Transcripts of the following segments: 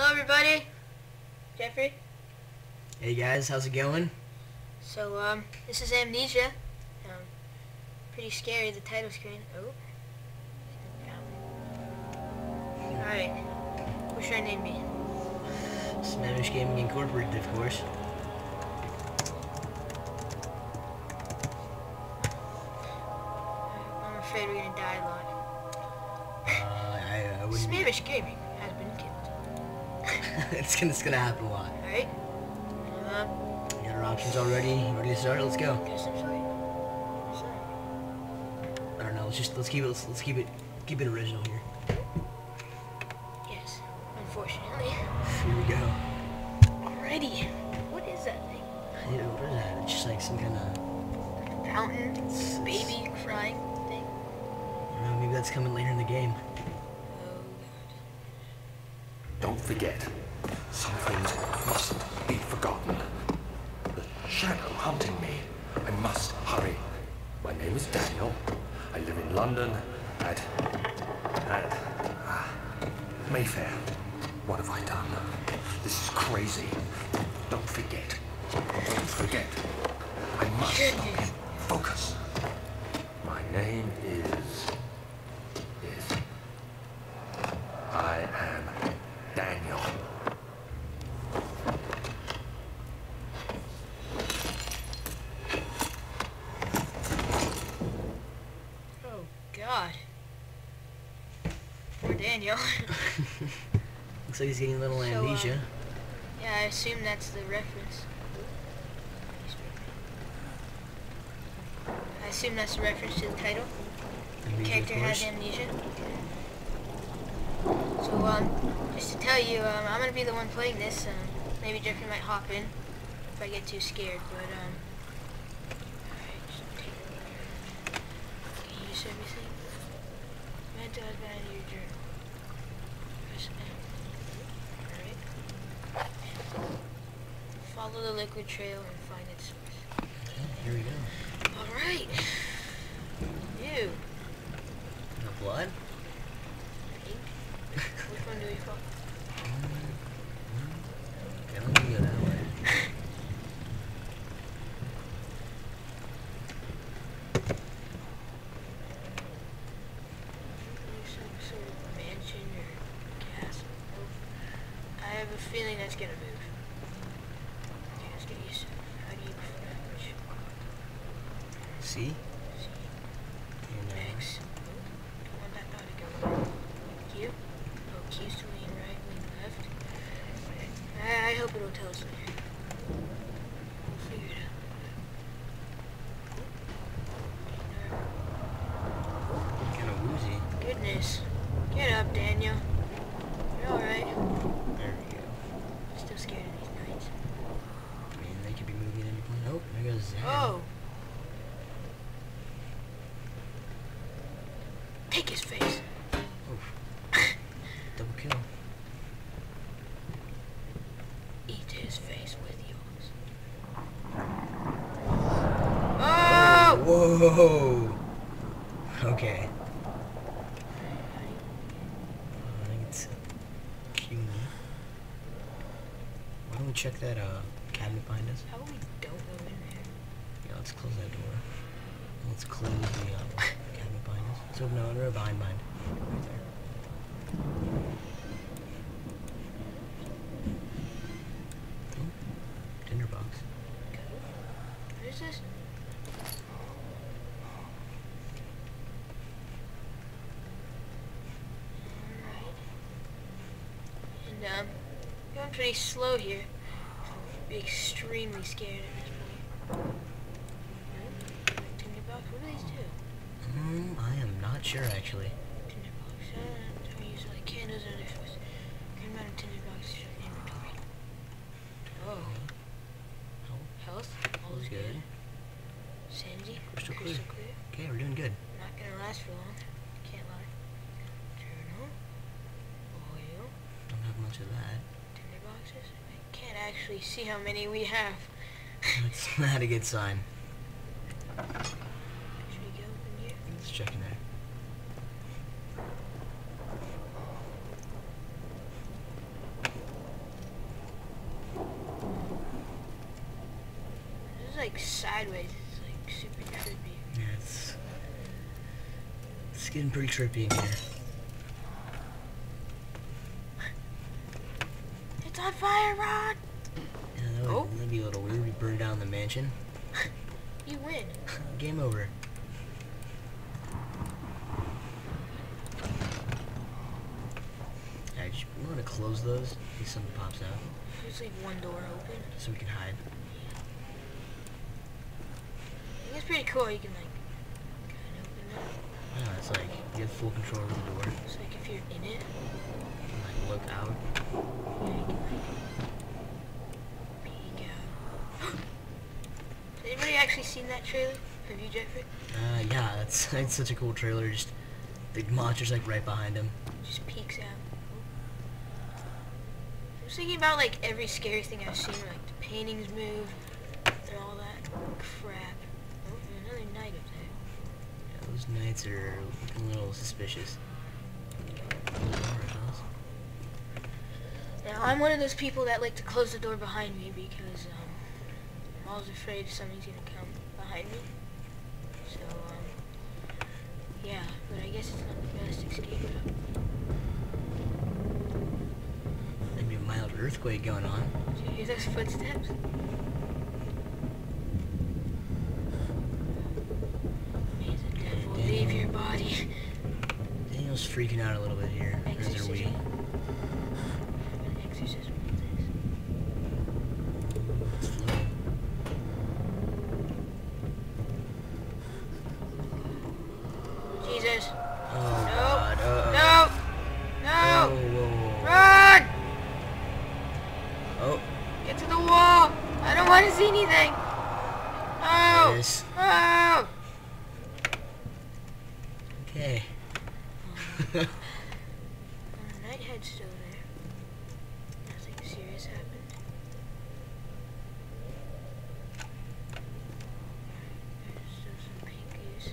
Hello, everybody. Jeffrey. Hey guys, how's it going? So, um, this is Amnesia. Um, pretty scary, the title screen. Oh. Alright. What should I name me? Sammamish Gaming Incorporated, of course. I'm afraid we're gonna die a lot. Uh, I, I wouldn't. be- Gaming has been killed. it's gonna it's gonna happen a lot. Alright? Um, We got our options already. Ready to start? Let's go. guess I'm sorry. Sorry. I don't know. Let's just let's keep it let's, let's keep it keep it original here. Yes, unfortunately. Here we go. Already. What is that thing? Yeah, what is that? It's just like some kind of. Fountain? It's- Baby crying thing? I don't know. Maybe that's coming later in the game. Oh, god. Don't forget, mustn't be forgotten. The shadow hunting me. I must hurry. My name is Daniel. I live in London at at ah, Mayfair. What have I done? This is crazy. Don't forget. Don't forget. I must Goodness. focus. My name is I am Daniel. Oh, God. Poor Daniel. Looks like he's getting a little So, uh, amnesia. yeah, I assume that's the reference. I assume that's the reference to the title. Amnesia, Character has amnesia. So, um, just to tell you, um, I'm gonna be the one playing this. Um, maybe Jeffrey might hop in if I get too scared, but, um... alright, just take a look. Can you use everything? Mental has been into your journal. Alright. Follow the liquid trail and find its source. Okay, here we go. Alright. You. The blood? Ink? Which one do we follow? I don't think you go that way. Some sort of mansion or castle. I have a feeling that's gonna move. Okay, let's get used to it. How do you which See? see And, uh, X? Don't want that thought to go away. Q? Oh, Q's to lean right, lean left. I, I hope it'll tell us later. We'll figure it out. kind of woozy. Goodness. Get up, Daniel. You're alright. There we go. Still scared of these knights. I mean, they could be moving at any point. Oh, there goes Zen. Oh! Take his face. Oof. Double kill. Eat his face with yours. Oh! Whoa! Okay. I think CUNY. Why don't we check that uh, cabinet behind us? How we don't go in there? Yeah, let's close that door. Let's close the uh, cabinet behind us. So no, no, behind, behind. Right there. Oh, tinderbox. What is this? And, um, going pretty slow here. Be extremely scared at this point. Hmm? Tinderbox? What do these do? Mm, I am not sure actually. Tinderbox. Uh, don't use like candles or other source. Good amount of tinderbox inventory. Oh. Health? All is good. Sanity? Crystal clear. Crystal clear. Okay, we're doing good. Not gonna last for long. of that. Tinderboxes? I can't actually see how many we have. That's not a good sign. Let's check it out. This is like sideways. It's like super trippy. Yeah, it's, it's getting pretty trippy in here. It's on fire, Rod! Yeah, that would, Oh. that'd be a little weird. We burn down the mansion. You win. Game over. Alright, just- we want to close those in case something pops out Just leave one door open. so we can hide. It's pretty cool. You can like kind of open it. Yeah, it's like you have full control over the door. It's like if you're in it, look out. yeah, you can like peek out. Has anybody actually seen that trailer? Have you, Jeffrey? Uh, yeah, that's that's such a cool trailer. Just the monster's like right behind him. Just peeks out. I was thinking about like every scary thing I've seen, like the paintings move and all that crap. Oh, another knight up there. Yeah, those knights are a little suspicious. Now I'm one of those people that like to close the door behind me because um, I'm always afraid something's gonna come behind me. So um, yeah, but I guess it's not the best escape route. Maybe a mild earthquake going on. Do you hear those footsteps? May the devil leave your body. Daniel's freaking out a little bit here. Or is Exorcism. we? An exorcism with this. It's floating. Jesus. Oh No. god. Uh, No! Oh, No! whoa, whoa. Run! Oh, Get to the wall! I don't want to see anything! No! Yes. No! okay. Oh, the nighthead's still there. Nothing serious happened. There's still some pinkies.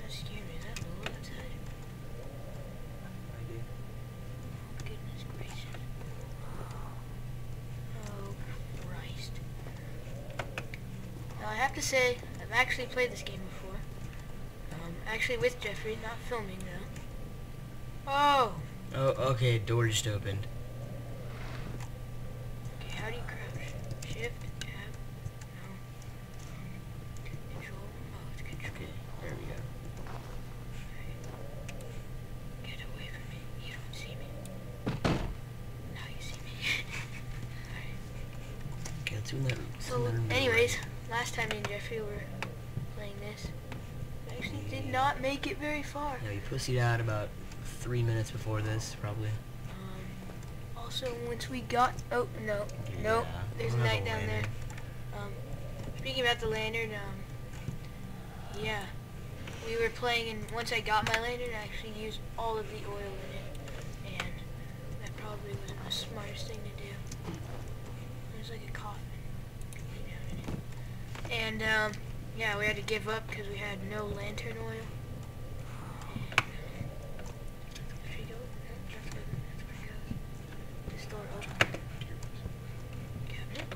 That scared me. Is that Lulu outside? Goodness gracious. Oh, Christ. Now, I have to say, I've actually played this game before. Um, actually with Jeffrey, not filming though. Oh! Oh, okay, door just opened. Okay, how do you crouch? Shift, tab, no. Control, oh, it's control. Okay, there we go. Get away from me. You don't see me. Now you see me. Alright. Okay, let's do that. So, anyways, last time me and Jeffrey were playing this, I actually did not make it very far. Yeah, we pussied out about three minutes before this, probably. Um, also, once we got, oh no, no, Yeah, there's a knight down there. Um, speaking about the lantern, um, yeah, we were playing, and once I got my lantern, I actually used all of the oil in it, and that probably wasn't the smartest thing to do. There's like a coffin lay down in it, and um, yeah, we had to give up because we had no lantern oil. And, there she goes. That's good. That's where it goes. This door open. Cabinet.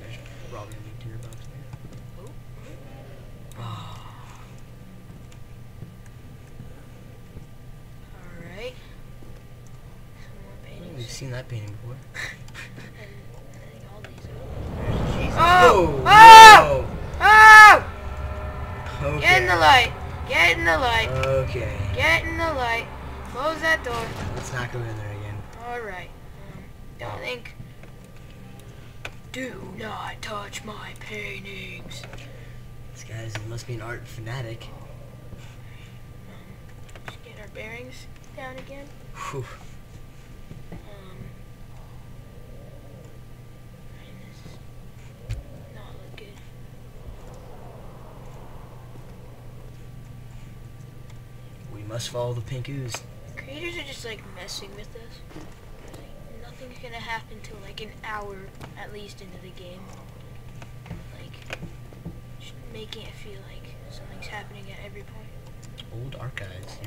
There's probably a big tinderbox there. Oh. Alright. Some more Well, paintings. we've seen that painting before. And I all these are. Oh! Oh! Oh! Okay. Get in the light! Get in the light! Okay. Get in the light! Close that door. Let's not go in there again. Alright. Um, don't think. Do not touch my paintings. This guy's he must be an art fanatic. Um, just get our bearings down again. Whew. Um, and this does not look good. We must follow the pink ooze. Creators are just like messing with us. Like, nothing's gonna happen till like an hour at least into the game. Like, just making it feel like something's happening at every point. Old archives.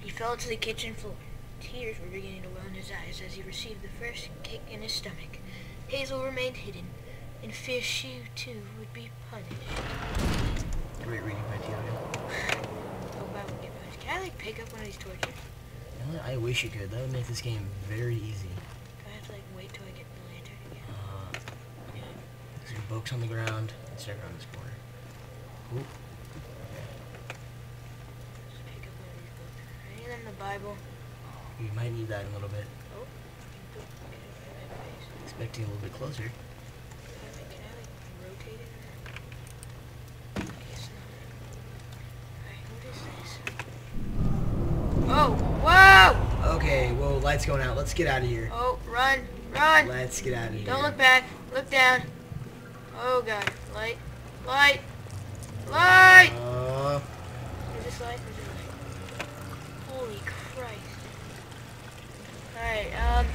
He fell to the kitchen floor. Tears were beginning to well in his eyes as he received the first kick in his stomach. Hazel remained hidden, in fear she too would be punished. Great reading by Thiago. Hope I won't get punished. Can I like pick up one of these torches? You know? I wish you could. That would make this game very easy. Do I have to like wait till I get the lantern again? Uh, yeah. There's your books on the ground. Let's check around this corner. Ooh. Just pick up one of these books. Any of them the Bible? You might need that in a little bit. Oh, okay. Expecting a little bit closer. Can I, can I like rotate it? I guess not. Alright, what is this? Oh, whoa! Okay, whoa, lights going out. Let's get out of here. Oh, run, run! Let's get out of here. Don't look back. Look down. Oh god. Light. Light. Light! Uh, Is this light? Is it light? Holy Christ. Alright, um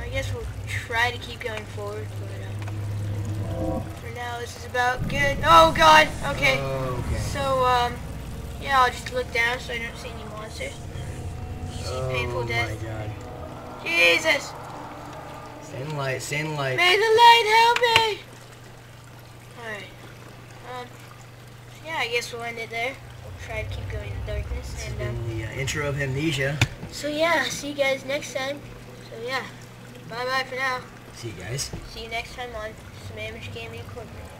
I guess we'll try to keep going forward, but um for now this is about good. Oh god! Okay. Okay. So um yeah, I'll just look down so I don't see any monsters. Oh painful death. my god. Jesus! Stay in light, stay in light. May the light help me! Alright. Um, yeah, I guess we'll end it there. We'll try to keep going in the darkness. And, um, the uh, intro of Amnesia. so yeah, see you guys next time. So yeah, bye bye for now. See you guys. See you next time on Sammamish Gaming Incorporated.